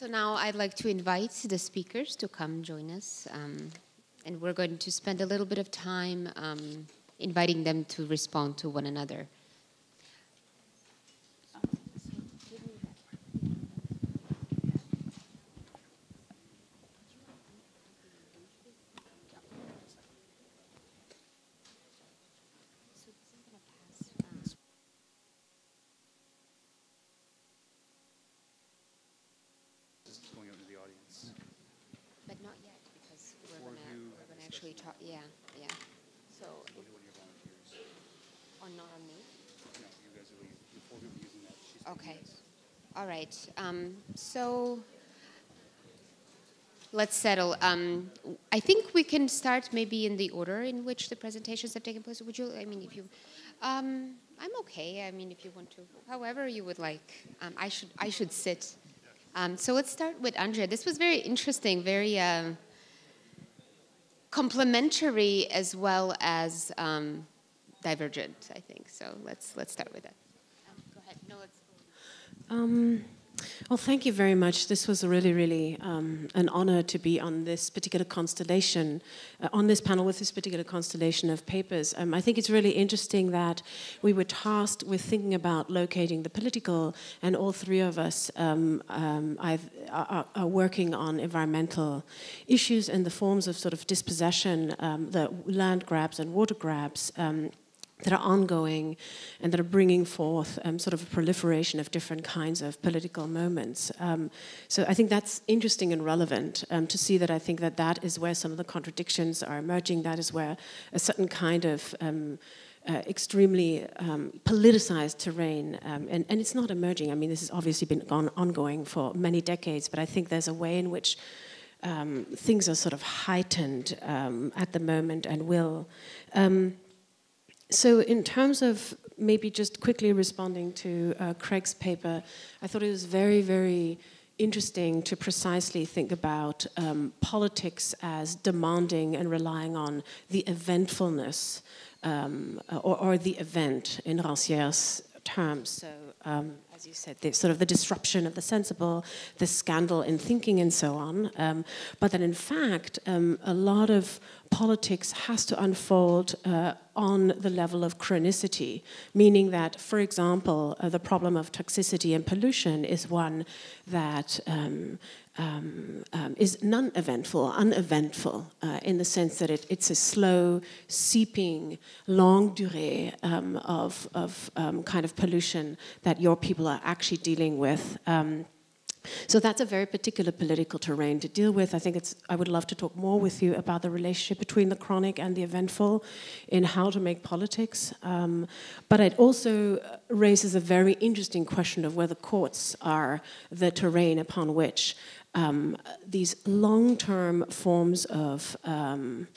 So now I'd like to invite the speakers to come join us. Um, and we're going to spend a little bit of time um, inviting them to respond to one another. actually talk. Yeah, yeah. So. Oh, not on me. No, you guys are using that. okay. Um, so let's settle. Um, I think we can start maybe in the order in which the presentations have taken place. Would you? I mean, if you, um, I'm okay. I mean, if you want to, however you would like. Um, I should. I should sit. Um, so let's start with Andrea. This was very interesting. Very. Uh, complementary as well as um, divergent, I think. So let's let's start with that. Go ahead. No, let's. Well, thank you very much. This was really, really um, an honor to be on this particular constellation, uh, on this panel with this particular constellation of papers. Um, I think it's really interesting that we were tasked with thinking about locating the political, and all three of us um, um are, are, working on environmental issues and the forms of sort of dispossession, um, the land grabs and water grabs um, that are ongoing and that are bringing forth um, sort of a proliferation of different kinds of political moments. Um, so I think that's interesting and relevant um, to see that I think that that is where some of the contradictions are emerging. That is where a certain kind of um, uh, extremely um, politicized terrain, um, and, and it's not emerging. I mean, this has obviously been on, ongoing for many decades, but I think there's a way in which things are sort of heightened at the moment and will. So, in terms of maybe just quickly responding to uh, Kregg's paper, I thought it was very, very interesting to precisely think about um, politics as demanding and relying on the eventfulness um, or, or, the event in Rancière's terms. So, um, as you said, the, sort of the disruption of the sensible, the scandal in thinking, and so on. Um, but that in fact, um, a lot of politics has to unfold uh, on the level of chronicity, meaning that, for example, uh, the problem of toxicity and pollution is one that um, um, um, is non-eventful, uneventful, uh, in the sense that it, it's a slow, seeping, longue durée um, of, of um, kind of pollution that your people are actually dealing with. So that's a very particular political terrain to deal with. I think it's. I would love to talk more with you about the relationship between the chronic and the eventful, in how to make politics. Um, but it also raises a very interesting question of whether courts are the terrain upon which um, these long-term forms of um,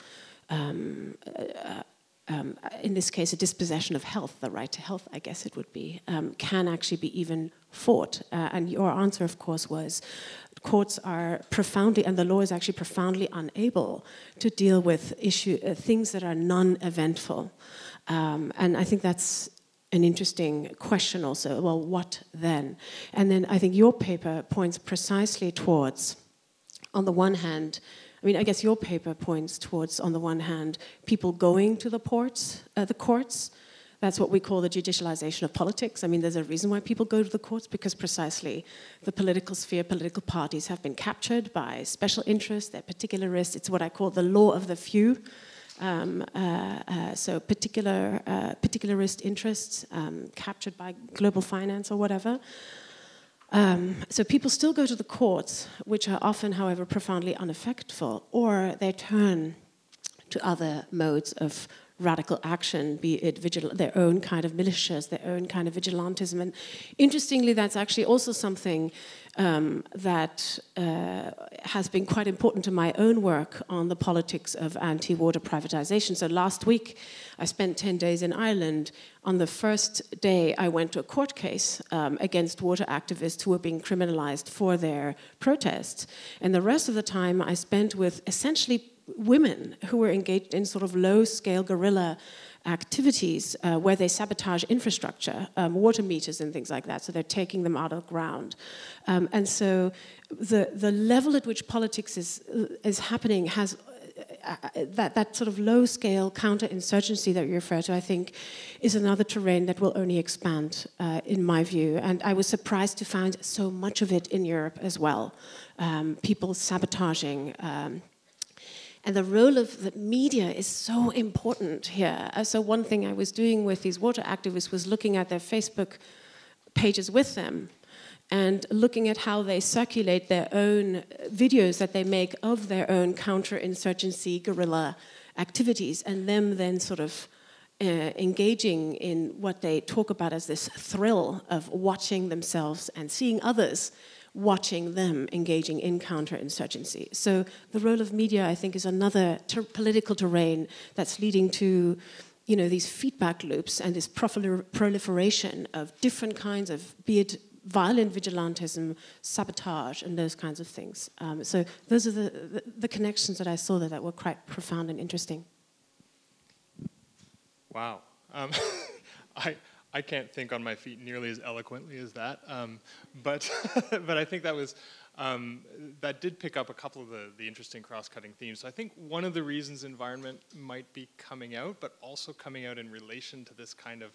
um, uh, um, in this case, a dispossession of health, the right to health, I guess it would be, um, can actually be even fought. Uh, and your answer, of course, was courts are profoundly, and the law is actually profoundly unable to deal with issue, uh, things that are non-eventful. Um, and I think that's an interesting question also. Well, what then? And then I think your paper points precisely towards, on the one hand, I mean, I guess your paper points towards, on the one hand, people going to the ports, uh, the courts. That's what we call the judicialization of politics. I mean, there's a reason why people go to the courts because precisely the political sphere, political parties have been captured by special interests, their particularists. It's what I call the law of the few. Um, uh, uh, so particular uh, particularist interests um, captured by global finance or whatever. Um, so people still go to the courts, which are often, however, profoundly uneffectful, or they turn to other modes of radical action, be it vigil- their own kind of militias, their own kind of vigilantism. And interestingly, that's actually also something um, that uh, has been quite important to my own work on the politics of anti water privatization. So last week, I spent 10 days in Ireland. On the first day, I went to a court case um, against water activists who were being criminalized for their protests. And the rest of the time, I spent with essentially women who were engaged in sort of low scale guerrilla activities uh, where they sabotage infrastructure, um, water meters and things like that. So they're taking them out of ground. Um, and so the, the level at which politics is, is happening has uh, uh, that, that sort of low scale counterinsurgency that you refer to, I think, is another terrain that will only expand, uh, in my view. And I was surprised to find so much of it in Europe as well. Um, people sabotaging. Um, and the role of the media is so important here. Uh, so, one thing I was doing with these water activists was looking at their Facebook pages with them and looking at how they circulate their own videos that they make of their own counterinsurgency guerrilla activities, and them then sort of uh, engaging in what they talk about as this thrill of watching themselves and seeing others watching them engaging in counterinsurgency. So the role of media, I think, is another ter- political terrain that's leading to you know, these feedback loops and this proliferation of different kinds of, be it violent vigilantism, sabotage, and those kinds of things. Um, so those are the, the, the, connections that I saw there that were quite profound and interesting. Wow. Um, I, I can't think on my feet nearly as eloquently as that, um, but, but I think that was um, that did pick up a couple of the, the interesting cross-cutting themes. So I think one of the reasons environment might be coming out, but also coming out in relation to this kind of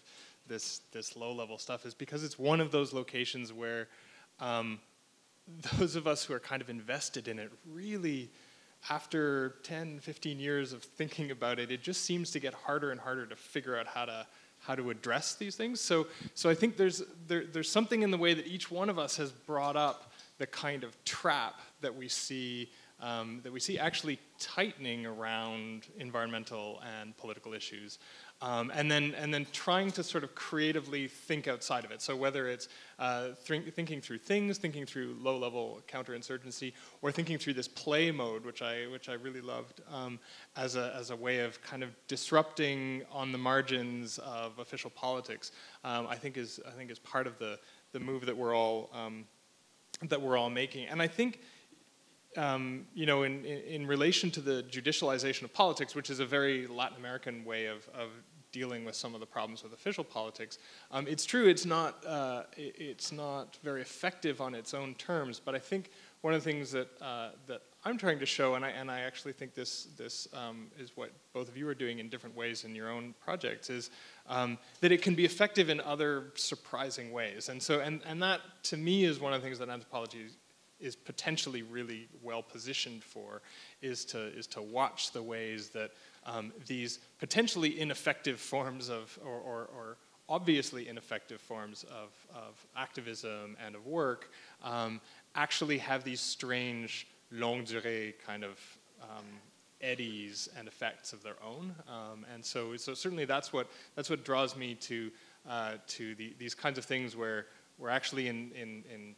this this low level stuff is because it's one of those locations where um, those of us who are kind of invested in it really after 10 15 years of thinking about it it just seems to get harder and harder to figure out how to how to address these things. So so i think there's there, there's something in the way that each one of us has brought up the kind of trap that we see um, that we see actually tightening around environmental and political issues um, and then and then trying to sort of creatively think outside of it. So whether it's uh, th- thinking through things, thinking through low-level counterinsurgency, or thinking through this play mode, which I which I really loved um, as a as a way of kind of disrupting on the margins of official politics, um, I think is I think is part of the the move that we're all um, that we're all making. And I think um, you know, in, in, in, relation to the judicialization of politics, which is a very Latin American way of, of dealing with some of the problems with official politics, um, it's true it's not, uh, it, it's not very effective on its own terms, but I think one of the things that, uh, that I'm trying to show, and I, and I actually think this, this um, is what both of you are doing in different ways in your own projects, is um, that it can be effective in other surprising ways. And so, and, and that to me is one of the things that anthropology is potentially really well positioned for is to, is to watch the ways that um, these potentially ineffective forms of, or, or, or, obviously ineffective forms of, of activism and of work um, actually have these strange longue durée kind of um, eddies and effects of their own. Um, and so, so certainly that's what, that's what draws me to, uh, to the, these kinds of things where we're actually in, in, in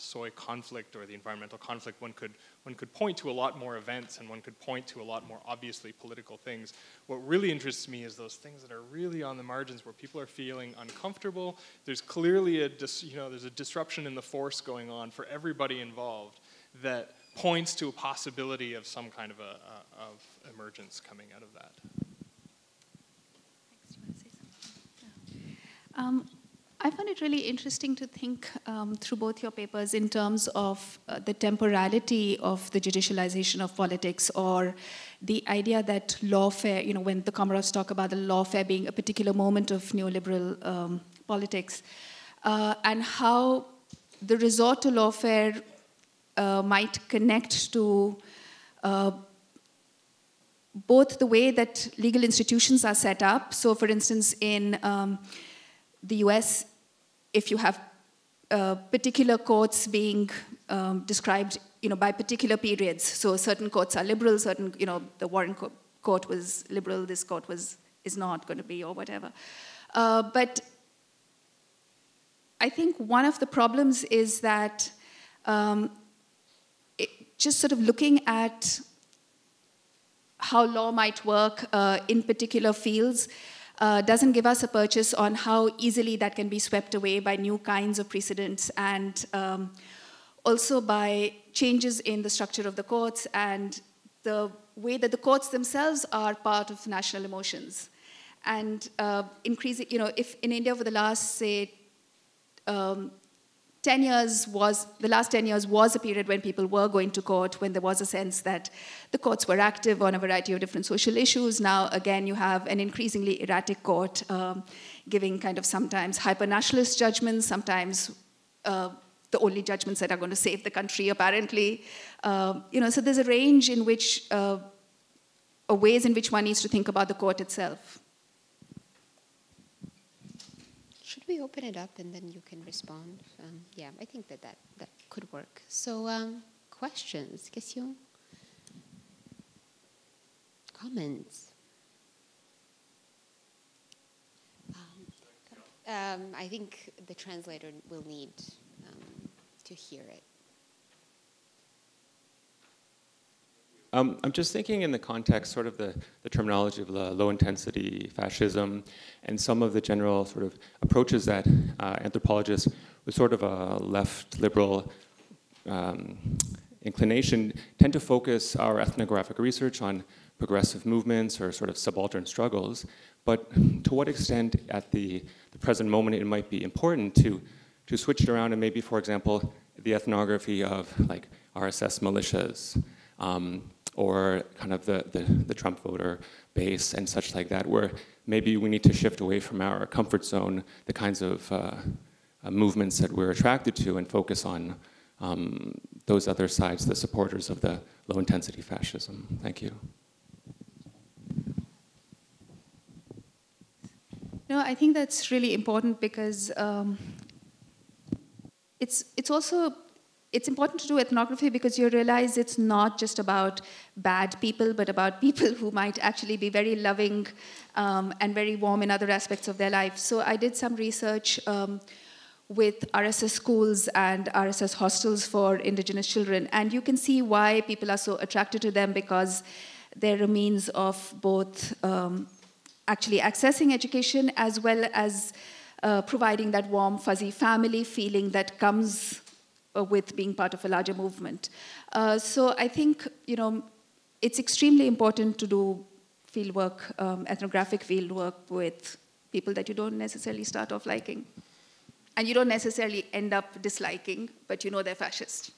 soy conflict or the environmental conflict, one could, one could point to a lot more events and one could point to a lot more obviously political things. What really interests me is those things that are really on the margins where people are feeling uncomfortable. There's clearly a, dis, you know, there's a disruption in the force going on for everybody involved that points to a possibility of some kind of, a, a of emergence coming out of that. Um, I found it really interesting to think um, through both your papers in terms of uh, the temporality of the judicialization of politics or the idea that lawfare, you know, when the Comaroffs talk about the lawfare being a particular moment of neoliberal um, politics, uh, and how the resort to lawfare uh, might connect to uh, both the way that legal institutions are set up. So, for instance, in um, the US, if you have uh, particular courts being um, described you know, by particular periods, so certain courts are liberal, certain, you know, the Warren co- court was liberal, this court was, is not going to be, or whatever. Uh, but I think one of the problems is that um, it, just sort of looking at how law might work uh, in particular fields uh, doesn't give us a purchase on how easily that can be swept away by new kinds of precedents and um, also by changes in the structure of the courts and the way that the courts themselves are part of national emotions. And uh, increasing, you know, if in India over the last, say, um, 10 years was, the last 10 years was a period when people were going to court, when there was a sense that the courts were active on a variety of different social issues. Now, again, you have an increasingly erratic court um, giving kind of sometimes hyper nationalist judgments, sometimes uh, the only judgments that are going to save the country, apparently. Uh, you know, so there's a range in which, uh, ways in which one needs to think about the court itself. Should we open it up and then you can respond? Um, yeah, I think that that, that could work. So, um, questions, questions, comments. Um, um, I think the translator will need um, to hear it. Um, I'm just thinking in the context, sort of the, the terminology of the low intensity fascism and some of the general sort of approaches that uh, anthropologists with sort of a left liberal um, inclination tend to focus our ethnographic research on progressive movements or sort of subaltern struggles. But to what extent at the, the present moment it might be important to, to switch it around and maybe, for example, the ethnography of like RSS militias, um, or kind of the, the, the, Trump voter base and such like that, where maybe we need to shift away from our comfort zone, the kinds of uh, uh, movements that we're attracted to, and focus on um, those other sides, the supporters of the low intensity fascism. Thank you. No, I think that's really important because um, it's it's also it's important to do ethnography because you realize it's not just about bad people, but about people who might actually be very loving um, and very warm in other aspects of their life. So I did some research um, with RSS schools and RSS hostels for indigenous children, and you can see why people are so attracted to them because they're a means of both um, actually accessing education as well as uh, providing that warm, fuzzy family feeling that comes with being part of a larger movement. Uh, so I think you know it's extremely important to do fieldwork, um, ethnographic fieldwork with people that you don't necessarily start off liking, and you don't necessarily end up disliking, but you know they're fascist.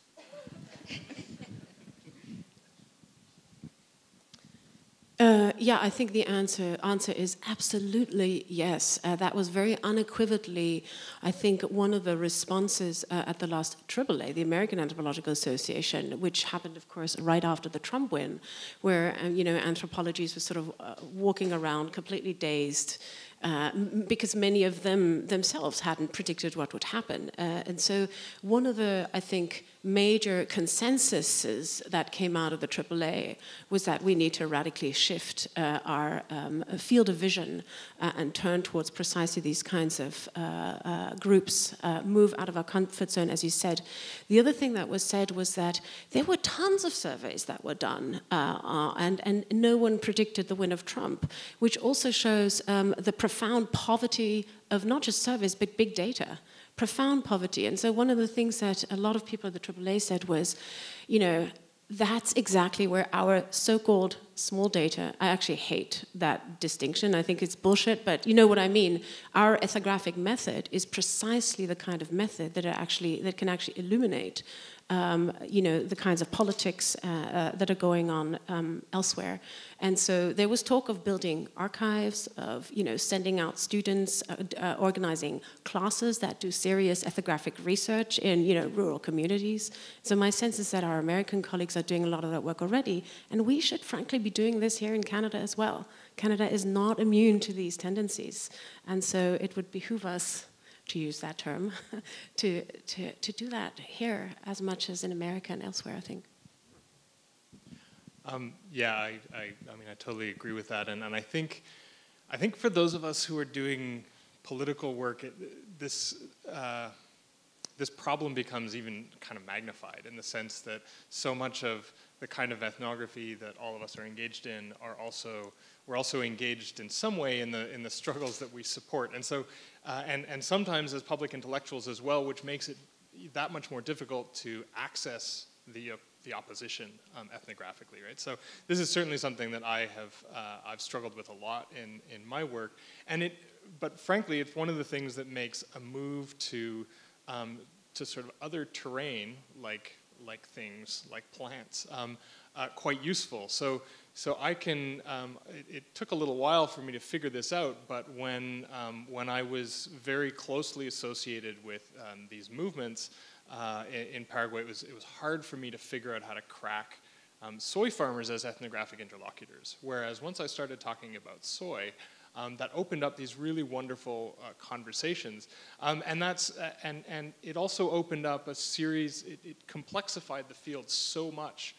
Uh, yeah, I think the answer answer is absolutely yes. Uh, that was very unequivocally, I think, one of the responses uh, at the last AAA, the American Anthropological Association, which happened, of course, right after the Trump win, where um, you know anthropologists were sort of uh, walking around completely dazed uh, because many of them themselves hadn't predicted what would happen. Uh, and so, one of the, I think, major consensuses that came out of the AAA was that we need to radically shift uh, our um, field of vision uh, and turn towards precisely these kinds of uh, uh, groups, move out of our comfort zone, as you said. The other thing that was said was that there were tons of surveys that were done, and, and no one predicted the win of Trump, which also shows um, the profound poverty of not just service, but big data profound poverty. And so one of the things that a lot of people at the AAA said was, you know, that's exactly where our so-called small data i actually hate that distinction i think it's bullshit but you know what i mean our ethnographic method is precisely the kind of method that actually that can actually illuminate um, you know, the kinds of politics uh, uh, that are going on um, elsewhere. And so there was talk of building archives, of, you know, sending out students, uh, uh, organizing classes that do serious ethnographic research in, you know, rural communities. So my sense is that our American colleagues are doing a lot of that work already, and we should frankly be doing this here in Canada as well. Canada is not immune to these tendencies, and so it would behoove us to use that term, to, to, to do that here as much as in America and elsewhere, I think. Um, yeah, I, I, I, mean, I totally agree with that. And, and I, think, I think for those of us who are doing political work, it, this, uh, this problem becomes even kind of magnified in the sense that so much of the kind of ethnography that all of us are engaged in are also we're also engaged in some way in the in the struggles that we support and so uh, and and sometimes as public intellectuals as well which makes it that much more difficult to access the, uh, the opposition um, ethnographically, right? So this is certainly something that I have, uh, I've struggled with a lot in, in my work. And it, but frankly, it's one of the things that makes a move to, um, to sort of other terrain, like, like things, like plants, um, uh, quite useful. So, so I can, um, it, it, took a little while for me to figure this out, but when, um, when I was very closely associated with um, these movements uh, in, Paraguay, it was, it was hard for me to figure out how to crack um, soy farmers as ethnographic interlocutors. Whereas once I started talking about soy, um, that opened up these really wonderful uh, conversations. Um, and, that's, uh, and, and it also opened up a series, it, it complexified the field so much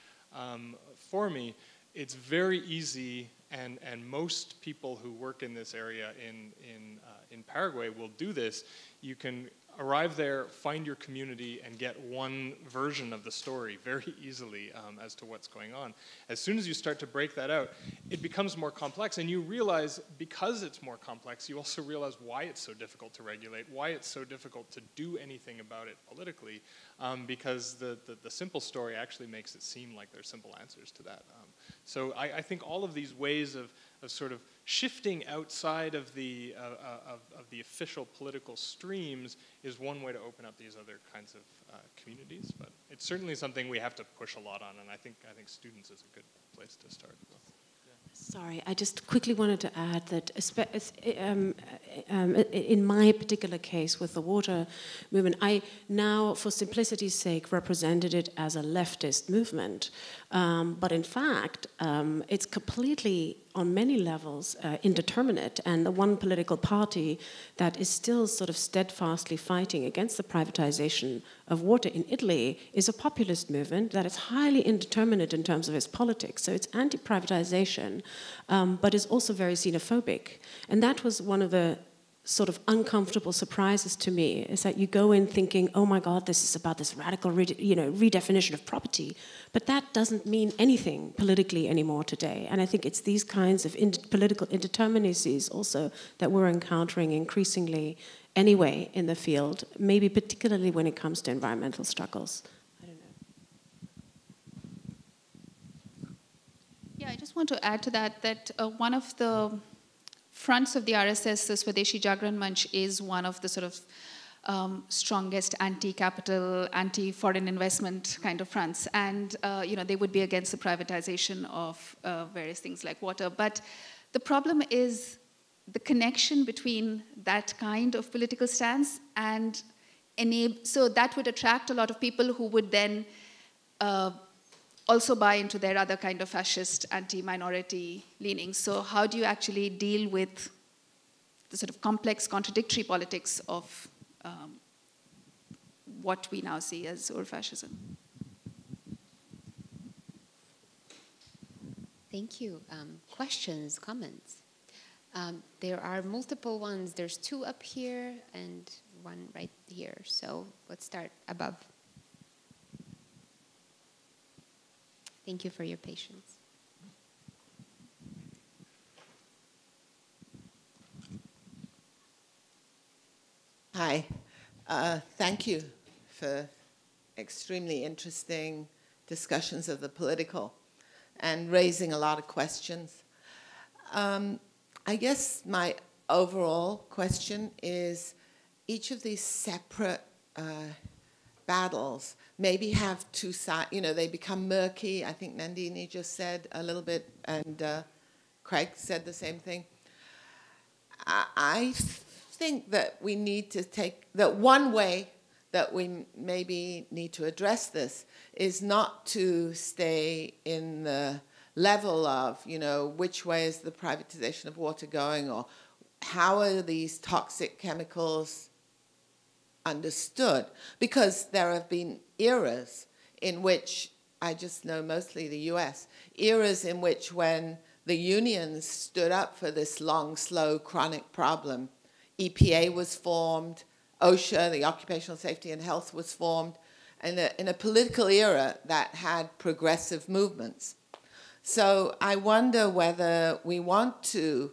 for me. It's very easy, and, and most people who work in this area in, in, uh, in Paraguay will do this. You can arrive there, find your community, and get one version of the story very easily um, as to what's going on. As soon as you start to break that out, it becomes more complex, and you realize because it's more complex, you also realize why it's so difficult to regulate, why it's so difficult to do anything about it politically, um, because the, the, the, simple story actually makes it seem like there's simple answers to that. Um, so I, I think all of these ways of, of sort of shifting outside of the, uh, uh, of, of, the official political streams is one way to open up these other kinds of uh, communities. But it's certainly something we have to push a lot on, and I think, I think students is a good place to start with. Sorry, I just quickly wanted to add that um, um, in my particular case with the water movement, I now, for simplicity's sake, represented it as a leftist movement. Um, but in fact, um, it's completely, on many levels, uh, indeterminate. And the one political party that is still sort of steadfastly fighting against the privatization of water in Italy is a populist movement that is highly indeterminate in terms of its politics. So it's anti privatization, um, but is also very xenophobic. And that was one of the sort of uncomfortable surprises to me is that you go in thinking, oh my God, this is about this radical re- you know, redefinition of property. But that doesn't mean anything politically anymore today. And I think it's these kinds of political indeterminacies also that we're encountering increasingly anyway in the field, maybe particularly when it comes to environmental struggles. I don't know. Yeah, I just want to add to that that uh, one of the fronts of the RSS, the Swadeshi Jagran Manch, is one of the sort of um, strongest anti-capital, anti-foreign investment kind of fronts, and uh, you know they would be against the privatization of uh, various things like water. But the problem is the connection between that kind of political stance and enable. So that would attract a lot of people who would then uh, also buy into their other kind of fascist anti-minority leanings. So how do you actually deal with the sort of complex contradictory politics of um, what we now see as Ur-fascism? Thank you. Um, questions, comments? Um, there are multiple ones. There's two up here and one right here. So let's start above. Thank you for your patience. Hi. Uh, thank you for extremely interesting discussions of the political and raising a lot of questions. Um, I guess my overall question is each of these separate uh, battles maybe have two sides, you know, they become murky. I think Nandini just said a little bit, and uh, Kregg said the same thing. I, I think that we need to take, that one way that we maybe need to address this is not to stay in the level of, you know, which way is the privatization of water going or how are these toxic chemicals understood because there have been eras in which I just know mostly the US, eras in which when the unions stood up for this long, slow, chronic problem, EPA was formed, OSHA, the Occupational Safety and Health, was formed, and in a political era that had progressive movements. So I wonder whether we want to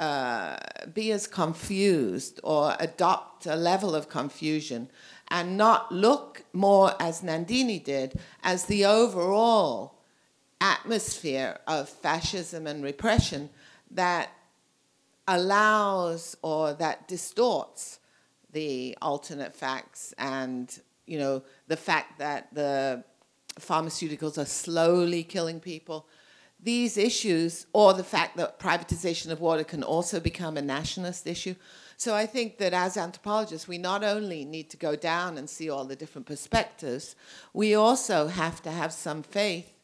uh, be as confused or adopt a level of confusion and not look more, as Nandini did, as the overall atmosphere of fascism and repression that allows or that distorts the alternate facts and you know the fact that the pharmaceuticals are slowly killing people these issues or the fact that privatization of water can also become a nationalist issue. So i think that as anthropologists we not only need to go down and see all the different perspectives we also have to have some faith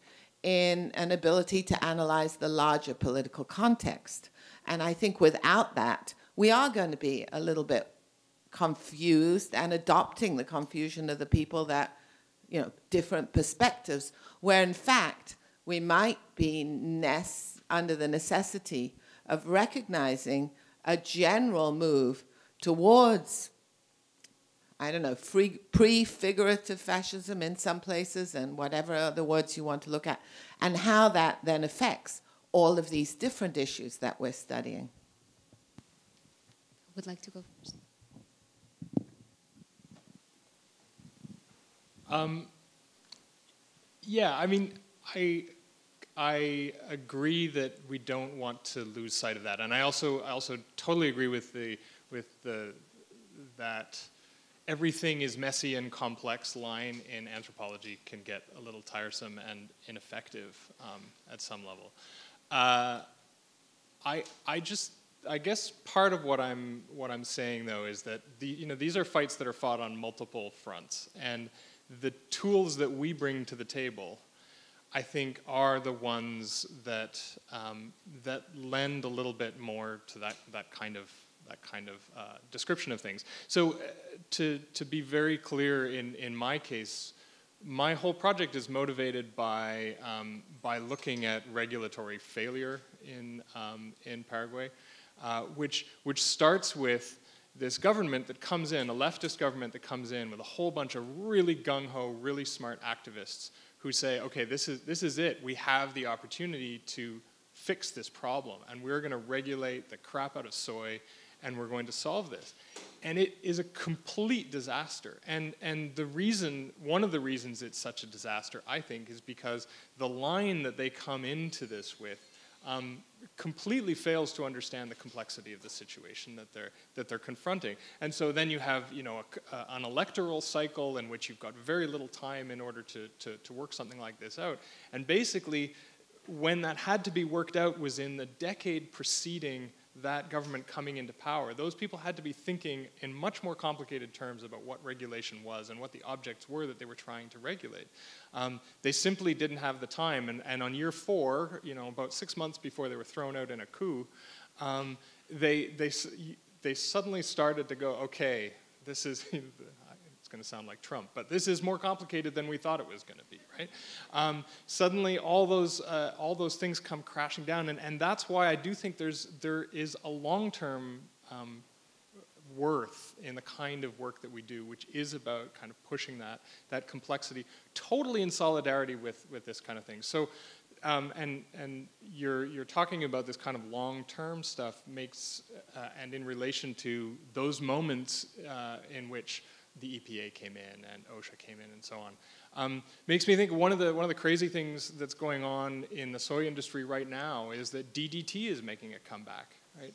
in an ability to analyze the larger political context. And I think without that, we are going to be a little bit confused and adopting the confusion of the people that, you know, different perspectives, where in fact we might be ness, under the necessity of recognizing a general move towards, I don't know, free, prefigurative fascism in some places and whatever other words you want to look at, and how that then affects all of these different issues that we're studying. I would like to go first. Um, yeah, I mean, I I agree that we don't want to lose sight of that, and I also I also totally agree with the with the that everything is messy and complex. Line in anthropology can get a little tiresome and ineffective um, at some level. Uh, I I just I guess part of what I'm what I'm saying though is that the you know these are fights that are fought on multiple fronts, and the tools that we bring to the table, I think, are the ones that um, that lend a little bit more to that that kind of that kind of uh, description of things. So, uh, to to be very clear, in in my case, my whole project is motivated by, um, by looking at regulatory failure in, um, in Paraguay, uh, which, which starts with this government that comes in, a leftist government that comes in with a whole bunch of really gung ho, really smart activists who say, okay, this is, this is it. We have the opportunity to fix this problem, and we're going to regulate the crap out of soy, and we're going to solve this and it is a complete disaster. And, and the reason, one of the reasons it's such a disaster, I think, is because the line that they come into this with um, completely fails to understand the complexity of the situation that they're, that they're confronting. And so then you have you know, a, a, an electoral cycle in which you've got very little time in order to, to, to work something like this out. And basically, when that had to be worked out was in the decade preceding that government coming into power, those people had to be thinking in much more complicated terms about what regulation was and what the objects were that they were trying to regulate. Um, they simply didn't have the time, and, and on year four, you know, about six months before they were thrown out in a coup, um, they, they, they suddenly started to go, okay, this is, it's going to sound like Trump, but this is more complicated than we thought it was going to be, right? Um, suddenly, all those uh, all those things come crashing down, and, and that's why I do think there's there is a long term um, worth in the kind of work that we do, which is about kind of pushing that that complexity, totally in solidarity with with this kind of thing. So. Um, and and you're you're talking about this kind of long-term stuff makes uh, and in relation to those moments uh, in which the EPA came in and OSHA came in and so on. Um, makes me think one of the one of the crazy things that's going on in the soy industry right now is that DDT is making a comeback, right?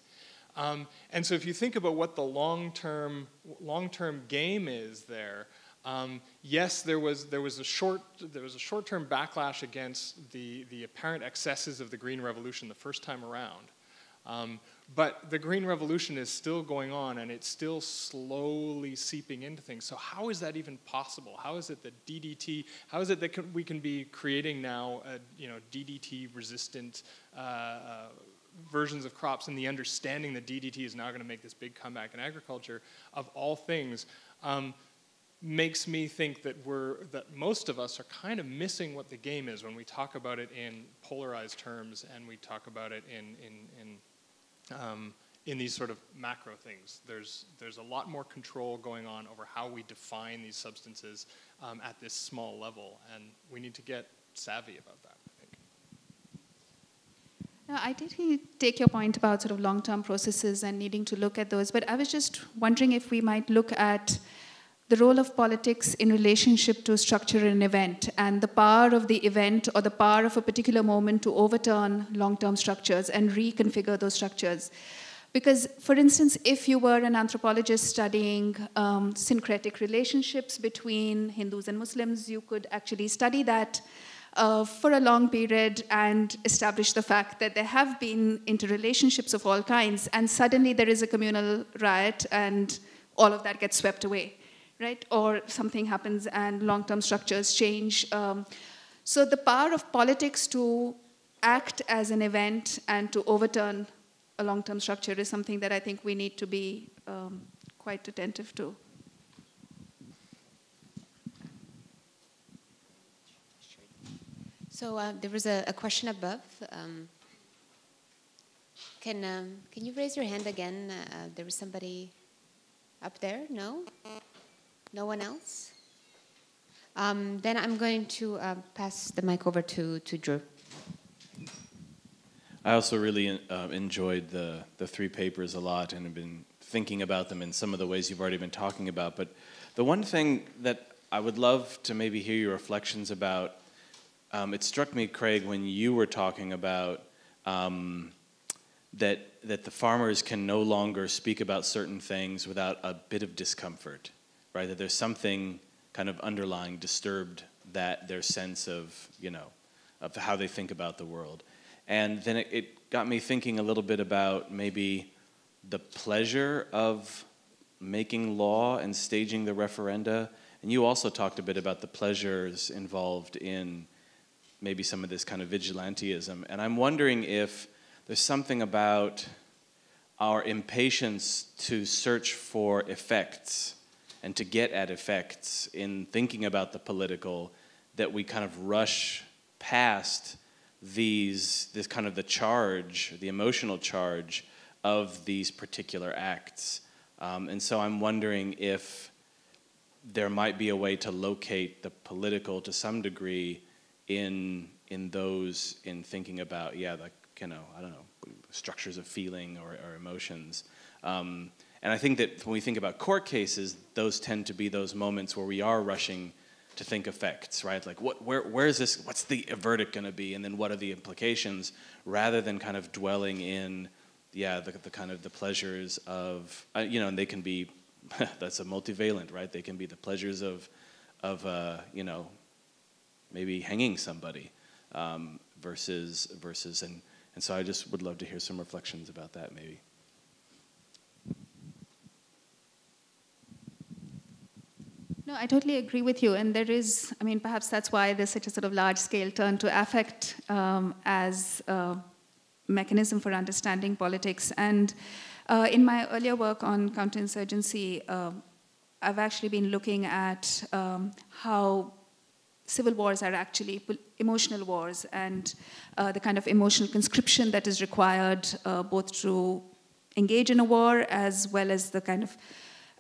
Um, and so if you think about what the long-term long-term game is there, um, yes, there was there was a short there was a short-term backlash against the the apparent excesses of the green revolution the first time around. But the Green Revolution is still going on and it's still slowly seeping into things. So, how is that even possible? How is it that DDT, how is it that we can be creating now a, you know, DDT resistant uh, uh, versions of crops and the understanding that DDT is now going to make this big comeback in agriculture, of all things? Um, makes me think that we're that most of us are kind of missing what the game is when we talk about it in polarized terms and we talk about it in in, in um, in these sort of macro things. There's, there's a lot more control going on over how we define these substances um, at this small level, and we need to get savvy about that. I did take your point about sort of long-term processes and needing to look at those, but I was just wondering if we might look at the role of politics in relationship to structure an event and the power of the event or the power of a particular moment to overturn long-term structures and reconfigure those structures. Because, for instance, if you were an anthropologist studying um, syncretic relationships between Hindus and Muslims, you could actually study that uh, for a long period and establish the fact that there have been interrelationships of all kinds, and suddenly there is a communal riot and all of that gets swept away, right? Or something happens and long term structures change. Um, so the power of politics to act as an event and to overturn a long term structure is something that I think we need to be um, quite attentive to. So uh, there was a, a question above. Um, can um, can you raise your hand again? Uh, there was somebody up there. No, no one else. Um, then I'm going to uh, pass the mic over to to Drew. I also really uh, enjoyed the the three papers a lot and have been thinking about them in some of the ways you've already been talking about. But the one thing that I would love to maybe hear your reflections about um, it struck me, Kregg, when you were talking about um, that that the farmers can no longer speak about certain things without a bit of discomfort, right? That there's something kind of underlying disturbed that their sense of you know of how they think about the world, and then it, it got me thinking a little bit about maybe the pleasure of making law and staging the referenda. And you also talked a bit about the pleasures involved in maybe some of this kind of vigilantism. And I'm wondering if there's something about our impatience to search for effects and to get at effects in thinking about the political that we kind of rush past these this kind of the charge the emotional charge of these particular acts um, and so i'm wondering if there might be a way to locate the political to some degree in in those in thinking about yeah like you know I don't know structures of feeling or, or emotions. Um, and I think that when we think about court cases, those tend to be those moments where we are rushing to think effects, right? Like what, where, where is this? What's the verdict going to be? And then what are the implications? Rather than kind of dwelling in, yeah, the, the kind of the pleasures of, uh, you know, and they can be, that's a multivalent, right? They can be the pleasures of, of, uh, you know, maybe hanging somebody um, versus versus and and so I just would love to hear some reflections about that maybe. No, I totally agree with you. And there is, I mean, perhaps that's why there's such a sort of large scale turn to affect um, as a mechanism for understanding politics. And uh, in my earlier work on counterinsurgency, uh, I've actually been looking at um, how civil wars are actually emotional wars and uh, the kind of emotional conscription that is required uh, both to engage in a war as well as the kind of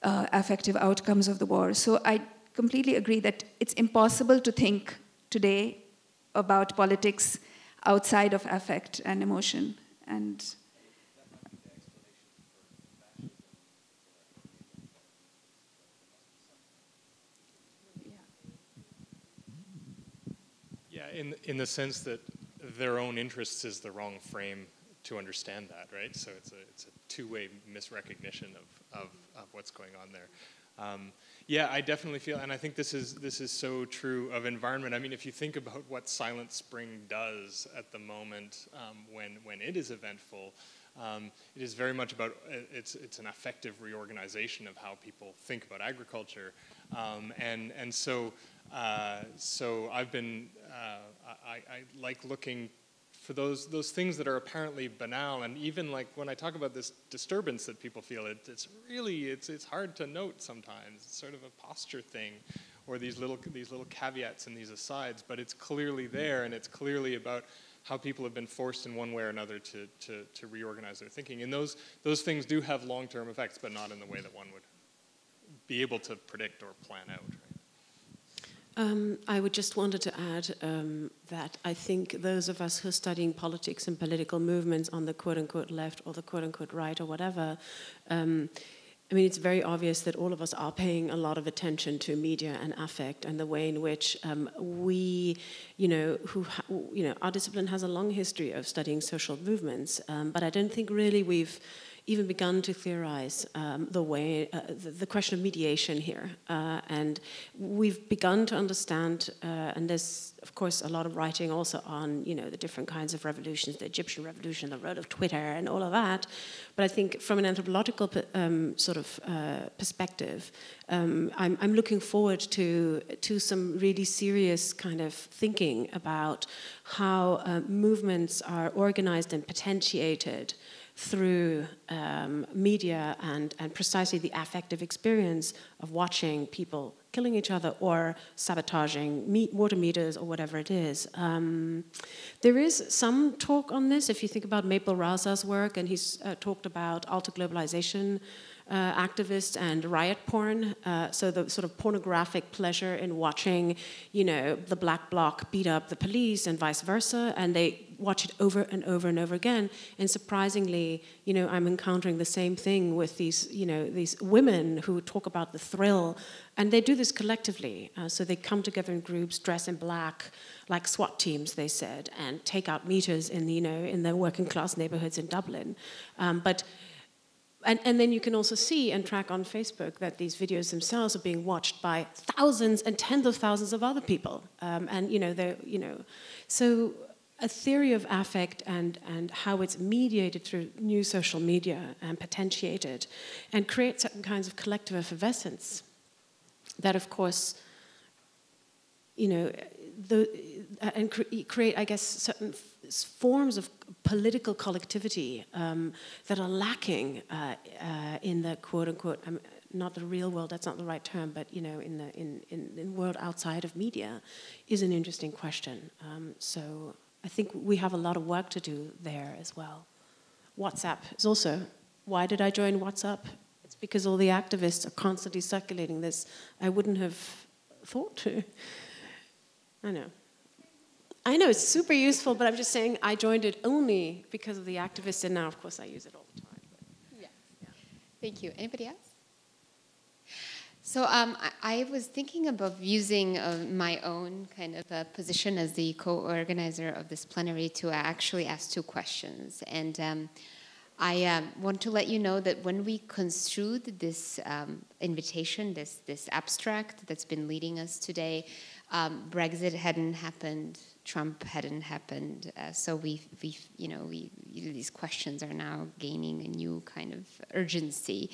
uh, affective outcomes of the war. So I completely agree that it's impossible to think today about politics outside of affect and emotion. And yeah, in in the sense that their own interests is the wrong frame to understand that, right? So it's a it's a two-way misrecognition of of, of what's going on there. Um, yeah, I definitely feel, and I think this is this is so true of environment. I mean, if you think about what Silent Spring does at the moment um, when when it is eventful, um, it is very much about it's it's an effective reorganization of how people think about agriculture, um, and and so uh, so I've been, uh, I, I, like looking for those, those things that are apparently banal, and even like when I talk about this disturbance that people feel, it, it's really, it's, it's hard to note sometimes. It's sort of a posture thing, or these little, these little caveats and these asides, but it's clearly there, and it's clearly about how people have been forced in one way or another to, to, to reorganize their thinking. And those, those things do have long-term effects, but not in the way that one would be able to predict or plan out. Um, I would just wanted to add um, that I think those of us who are studying politics and political movements on the quote unquote left or the quote unquote right or whatever, um, I mean, it's very obvious that all of us are paying a lot of attention to media and affect and the way in which um, we, you know, who, you know, our discipline has a long history of studying social movements, um, but I don't think really we've even begun to theorize um, the way, uh, the, the, question of mediation here. Uh, and we've begun to understand, uh, and there's of course a lot of writing also on, you know, the different kinds of revolutions, the Egyptian revolution, the road of Twitter, and all of that. But I think from an anthropological um, sort of uh, perspective, um, I'm, I'm looking forward to, to some really serious kind of thinking about how uh, movements are organized and potentiated through um, media and, and precisely the affective experience of watching people killing each other or sabotaging meat, water meters or whatever it is. Um, there is some talk on this if you think about Maple Razsa's work, and he's uh, talked about alter globalization uh, activists and riot porn. Uh, so the sort of pornographic pleasure in watching, you know, the black bloc beat up the police and vice versa, and they watch it over and over and over again. And surprisingly, you know, I'm encountering the same thing with these, you know, these women who talk about the thrill, and they do this collectively. Uh, so they come together in groups, dress in black, like SWAT teams, they said, and take out meters in, the, you know, in the working class neighborhoods in Dublin. Um, but and, and, then you can also see and track on Facebook that these videos themselves are being watched by thousands and tens of thousands of other people. Um, and you know, you know, so a theory of affect and, and how it's mediated through new social media and potentiated and create certain kinds of collective effervescence that, of course, you know, the, and cre- create, I guess, certain forms of political collectivity um, that are lacking uh, uh, in the quote unquote, um, not the real world, that's not the right term, but you know, in the in, in, in world outside of media is an interesting question. Um, so I think we have a lot of work to do there as well. WhatsApp is also, why did I join WhatsApp? It's because all the activists are constantly circulating this. I wouldn't have thought to. I know. I know it's super useful, but I'm just saying I joined it only because of the activists, and now, of course, I use it all the time. Yeah. yeah. Thank you. Anybody else? So um, I, I, was thinking about using uh, my own kind of uh, position as the co-organizer of this plenary to actually ask two questions. And um, I uh, want to let you know that when we construed this um, invitation, this, this abstract that's been leading us today, um, Brexit hadn't happened Trump hadn't happened. Uh, so we, we, you know, we, these questions are now gaining a new kind of urgency.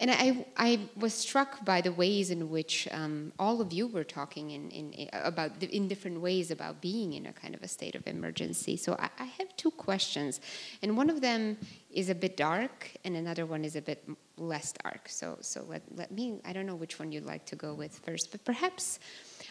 And I, I was struck by the ways in which um, all of you were talking in, in, about in different ways about being in a kind of a state of emergency. So I, I have two questions, and one of them is a bit dark, and another one is a bit less dark. So so let, let me. I don't know which one you'd like to go with first, but perhaps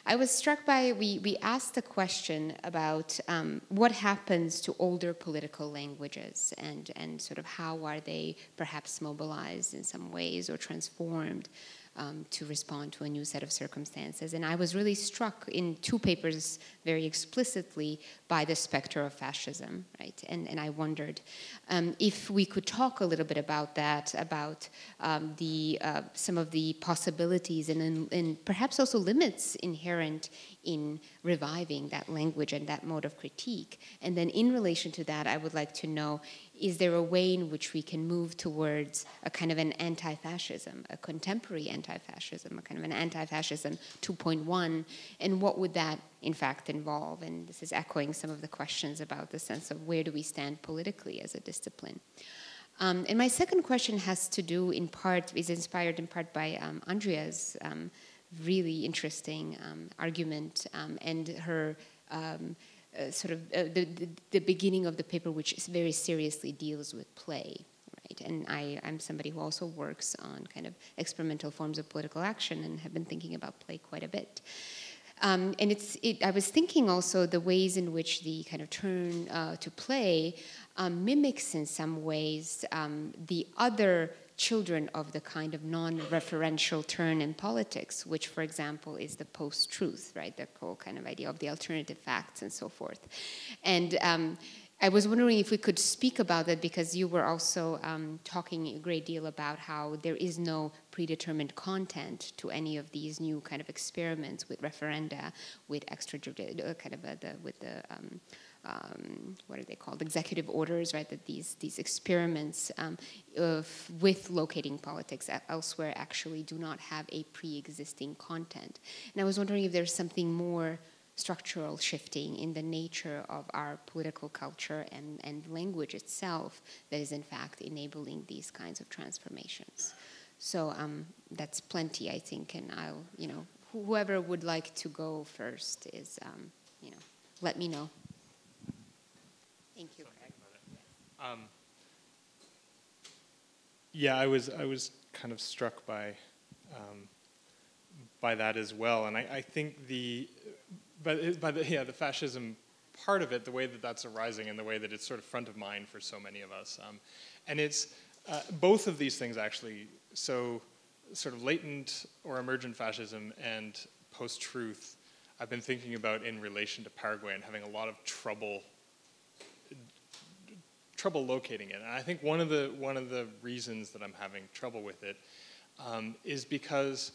I was struck by we, we asked a question about um, what happens to older political languages and, and sort of how are they perhaps mobilized in some ways or transformed um, to respond to a new set of circumstances. And I was really struck in two papers very explicitly by the specter of fascism, right? And, and I wondered um, if we could talk a little bit about that, about um, the, uh, some of the possibilities and, and perhaps also limits inherent in reviving that language and that mode of critique. And then in relation to that, I would like to know is there a way in which we can move towards a kind of an anti fascism, a contemporary anti fascism, a kind of an anti fascism 2.1? And what would that, in fact, involve? And this is echoing some of the questions about the sense of where do we stand politically as a discipline. Um, and my second question has to do, in part, is inspired in part by um, Andrea's um, really interesting um, argument um, and her. Uh, sort of uh, the, the, the, beginning of the paper, which very seriously deals with play. Right? And I, I'm somebody who also works on kind of experimental forms of political action and have been thinking about play quite a bit. Um, and it's, it, I was thinking also the ways in which the kind of turn uh, to play um, mimics in some ways um, the other children of the kind of non-referential turn in politics, which, for example, is the post-truth, right? The whole kind of idea of the alternative facts and so forth. And um, I was wondering if we could speak about that because you were also um, talking a great deal about how there is no predetermined content to any of these new kind of experiments with referenda, with extra uh, kind of uh, the, with the um, um, what are they called? Executive orders right that these these experiments um, of, with locating politics elsewhere actually do not have a pre-existing content. And i was wondering if there's something more structural shifting in the nature of our political culture and, and language itself that is in fact enabling these kinds of transformations. So um, that's plenty i think and i'll you know whoever would like to go first is um, you know let me know Thank you, Craig. Um, yeah, I was I was kind of struck by um, by that as well, and I, I think the but by the yeah the fascism part of it, the way that that's arising, and the way that it's sort of front of mind for so many of us, um, and it's uh, both of these things actually. So, sort of latent or emergent fascism and post-truth, I've been thinking about in relation to Paraguay and having a lot of trouble trouble locating it. And I think one of the one of the reasons that I'm having trouble with it um, is because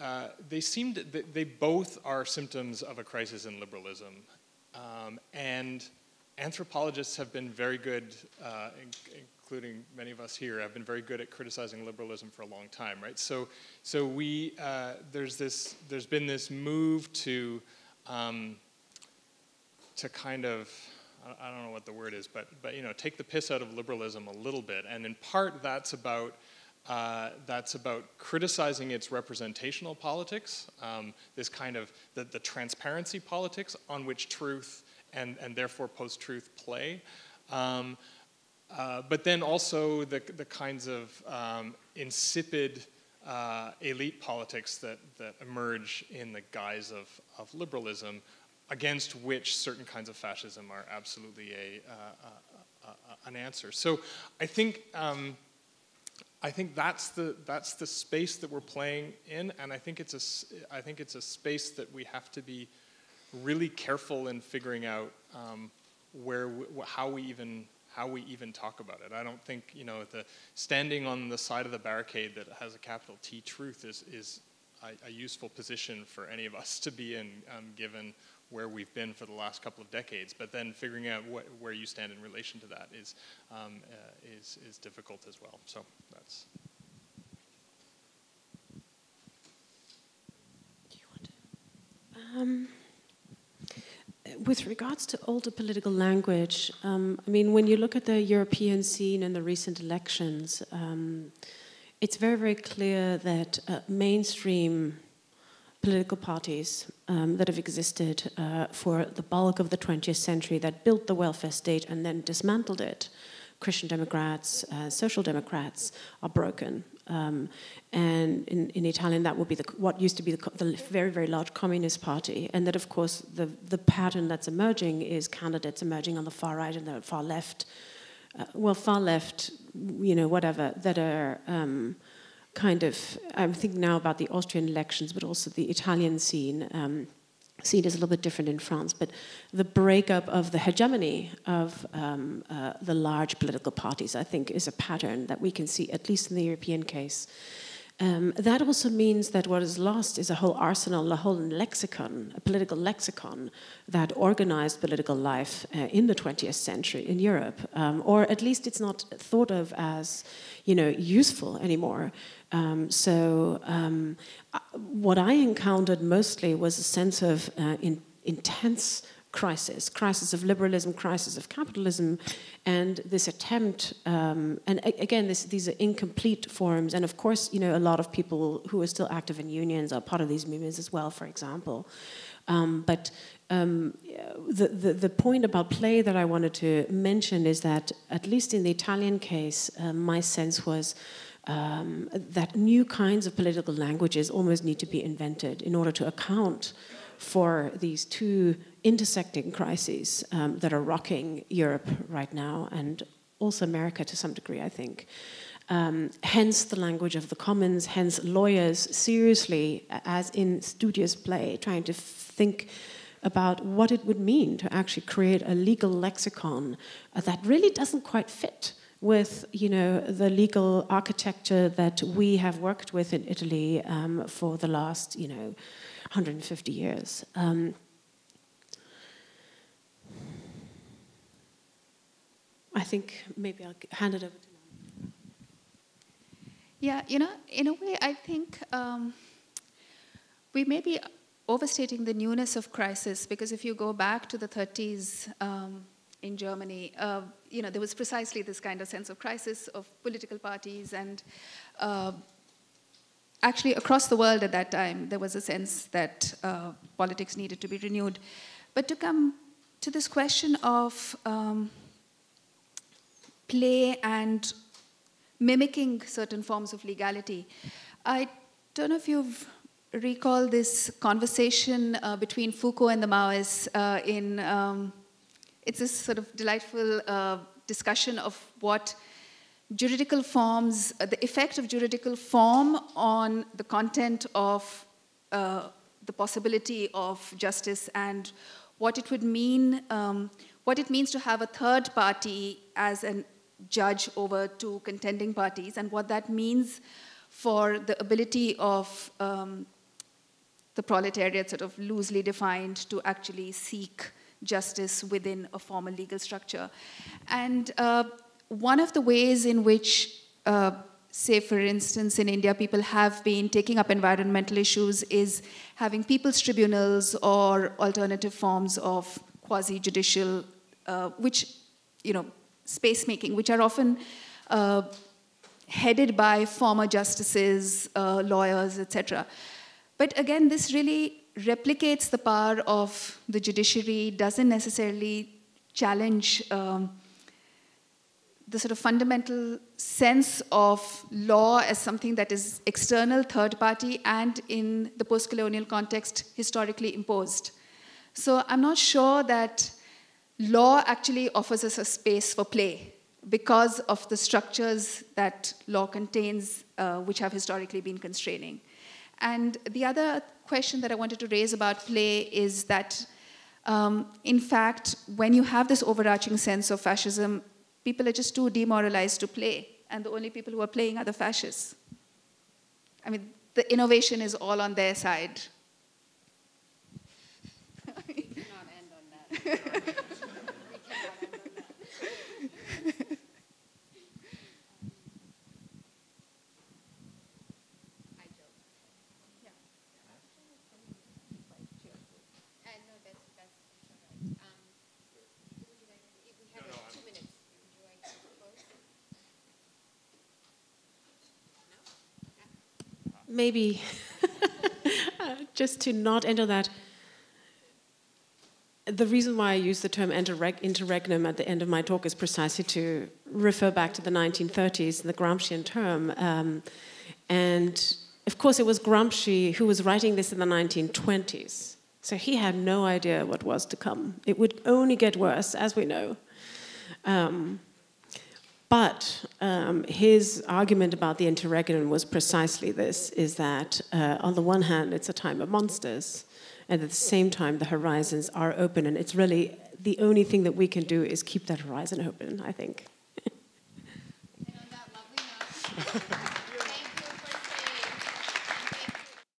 uh, they seem to, they both are symptoms of a crisis in liberalism, um, and anthropologists have been very good, uh, including many of us here, have been very good at criticizing liberalism for a long time, right? So, so we uh, there's this there's been this move to um, to kind of I don't know what the word is, but, but you know, take the piss out of liberalism a little bit. And in part, that's about, uh, that's about criticizing its representational politics, um, this kind of the, the transparency politics on which truth and, and therefore post-truth play. Um, uh, but then also the, the kinds of um, insipid uh, elite politics that, that emerge in the guise of, of liberalism, against which certain kinds of fascism are absolutely a, uh, an answer. So I think, um, I think that's, the, that's the space that we're playing in, and I think, it's a, I think it's a space that we have to be really careful in figuring out um, where, how we even how we even talk about it. I don't think you know the standing on the side of the barricade that has a capital T truth is is a, a useful position for any of us to be in, um, given where we've been for the last couple of decades. But then figuring out where you stand in relation to that is, um, uh, is, is difficult as well. So that's. Um, with regards to older political language, um, I mean, when you look at the European scene and the recent elections, um, it's very, very clear that uh, mainstream political parties um, that have existed uh, for the bulk of the 20th century that built the welfare state and then dismantled it. Christian Democrats, uh, Social Democrats are broken. Um, and in, in, Italian, that would be the, what used to be the, the, very, very large Communist Party. And that, of course, the, the pattern that's emerging is candidates emerging on the far right and the far left. Uh, well, far left, you know, whatever, that are. Um, kind of, I'm thinking now about the Austrian elections, but also the Italian scene. Um, scene is a little bit different in France, but the breakup of the hegemony of um, uh, the large political parties, I think, is a pattern that we can see, at least in the European case. Um, that also means that what is lost is a whole arsenal, a whole lexicon, a political lexicon that organized political life uh, in the 20th century in Europe, um, or at least it's not thought of as, you know, useful anymore. Um, so um, uh, what I encountered mostly was a sense of uh, in, intense crisis, crisis of liberalism, crisis of capitalism, and this attempt, um, and again, this, these are incomplete forms, and of course, you know, a lot of people who are still active in unions are part of these movements as well, for example. Um, but um, the, the, the, point about play that I wanted to mention is that, at least in the Italian case, uh, my sense was um, that new kinds of political languages almost need to be invented in order to account for these two intersecting crises um, that are rocking Europe right now and also America to some degree, I think. Um, hence the language of the commons, hence lawyers seriously, as in studious play, trying to think about what it would mean to actually create a legal lexicon that really doesn't quite fit with you know the legal architecture that we have worked with in Italy um, for the last you know 150 years. Um, I think maybe I'll hand it over to. Yeah, you know, in a way, I think um, we may be overstating the newness of crisis because if you go back to the 30s um, in Germany, uh, you know, there was precisely this kind of sense of crisis of political parties and uh, actually across the world at that time there was a sense that uh, politics needed to be renewed. But to come to this question of um, play and mimicking certain forms of legality. I don't know if you've recall this conversation uh, between Foucault and the Maoists uh, in um, it's this sort of delightful uh, discussion of what juridical forms, uh, the effect of juridical form on the content of uh, the possibility of justice and what it would mean, um, what it means to have a third party as a judge over two contending parties and what that means for the ability of um, the proletariat, sort of loosely defined, to actually seek justice within a formal legal structure. And uh, one of the ways in which, uh, say, for instance, in India, people have been taking up environmental issues is having people's tribunals or alternative forms of quasi judicial, uh, which, you know, space making, which are often uh, headed by former justices, uh, lawyers, etc. But again, this really replicates the power of the judiciary, doesn't necessarily challenge um, the sort of fundamental sense of law as something that is external, third party, and in the post colonial context, historically imposed. So I'm not sure that law actually offers us a space for play because of the structures that law contains, uh, which have historically been constraining. And the other question that I wanted to raise about play is that, um, in fact, when you have this overarching sense of fascism, people are just too demoralized to play, and the only people who are playing are the fascists. I mean, the innovation is all on their side. maybe just to not enter that. The reason why I use the term interregnum at the end of my talk is precisely to refer back to the 1930s, the Gramscian term. Um, and of course, it was Gramsci who was writing this in the 1920s. So he had no idea what was to come. It would only get worse, as we know. Um, but um, his argument about the interregnum was precisely this: is that uh, on the one hand, it's a time of monsters, and at the same time, the horizons are open, and it's really the only thing that we can do is keep that horizon open. I think.